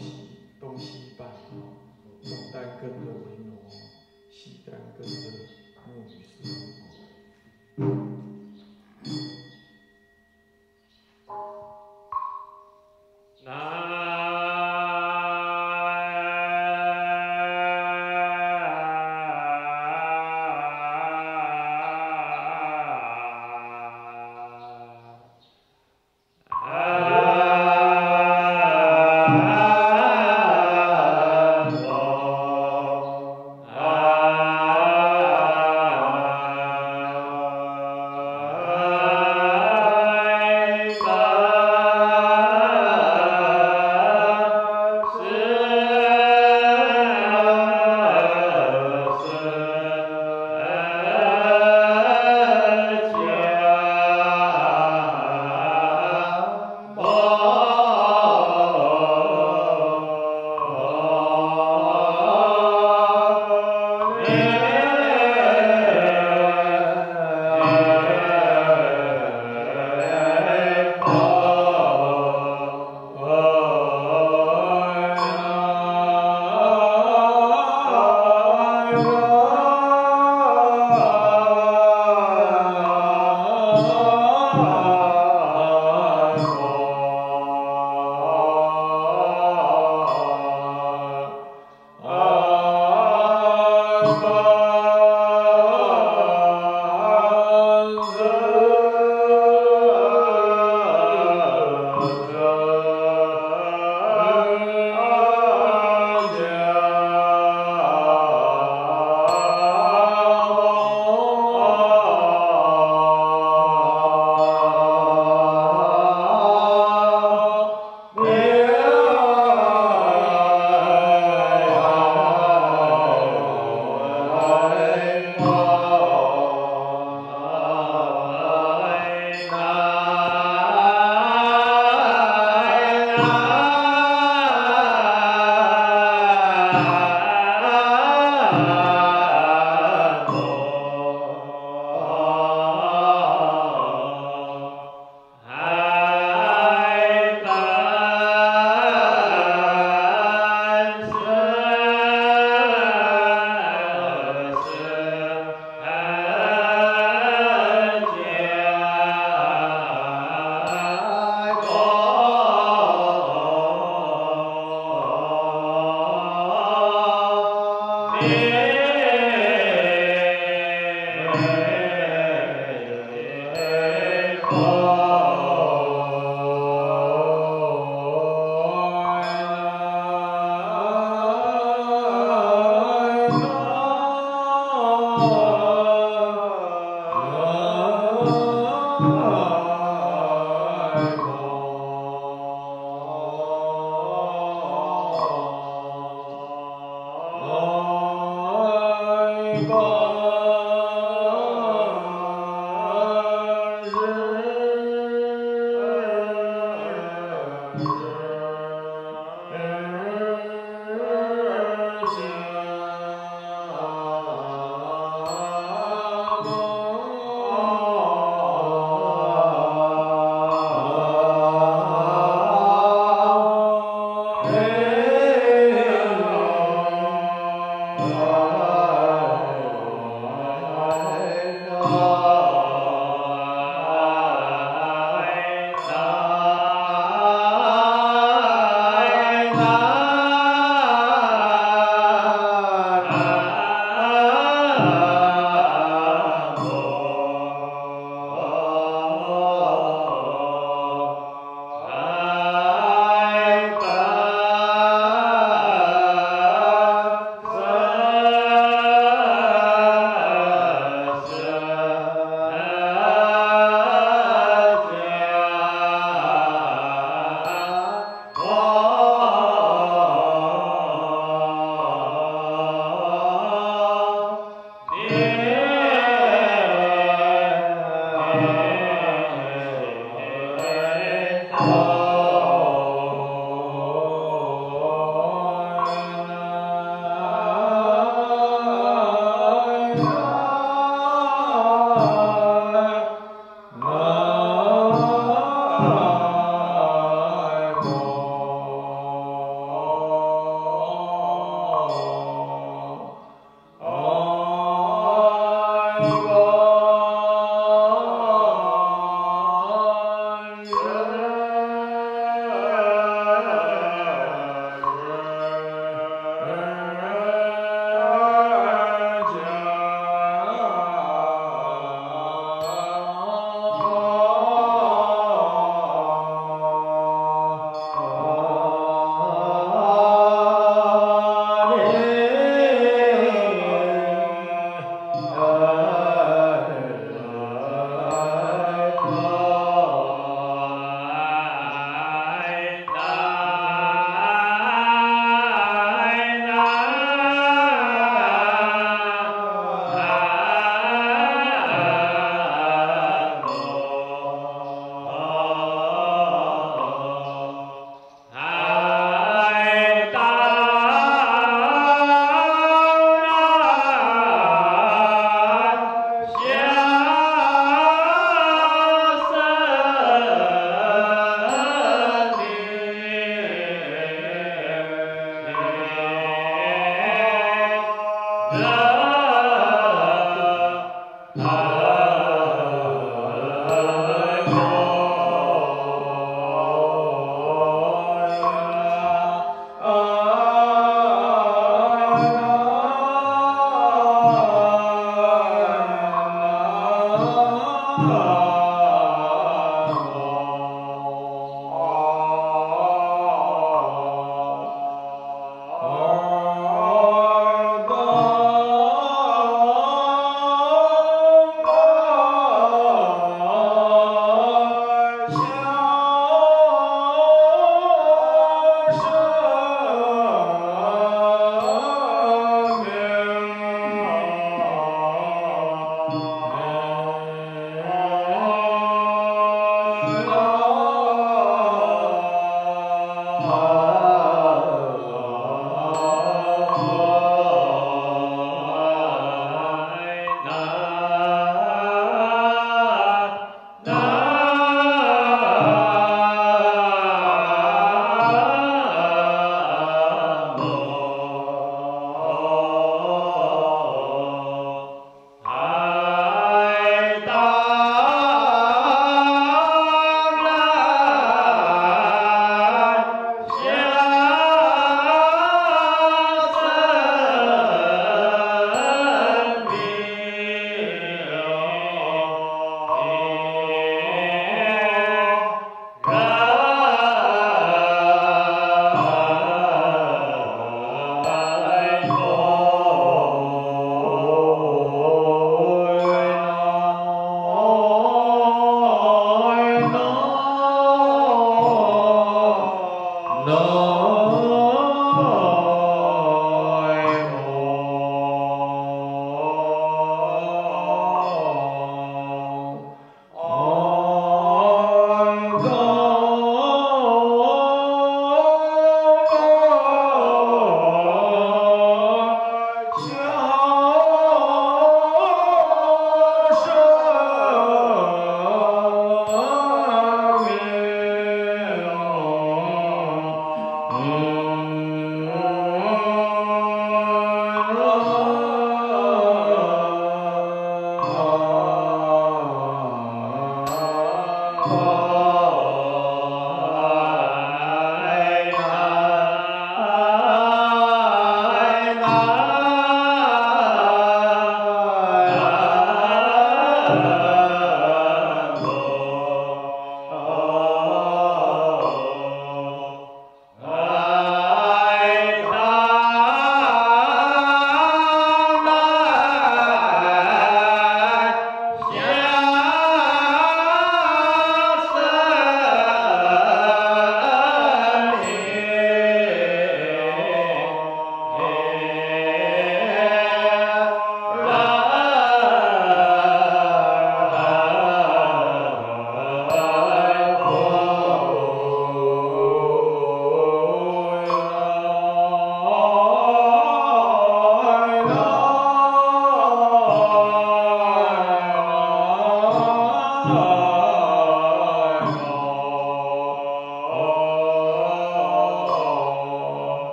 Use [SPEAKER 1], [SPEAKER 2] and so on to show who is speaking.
[SPEAKER 1] 西东西半哦，东单跟着维罗，西单跟着木女士。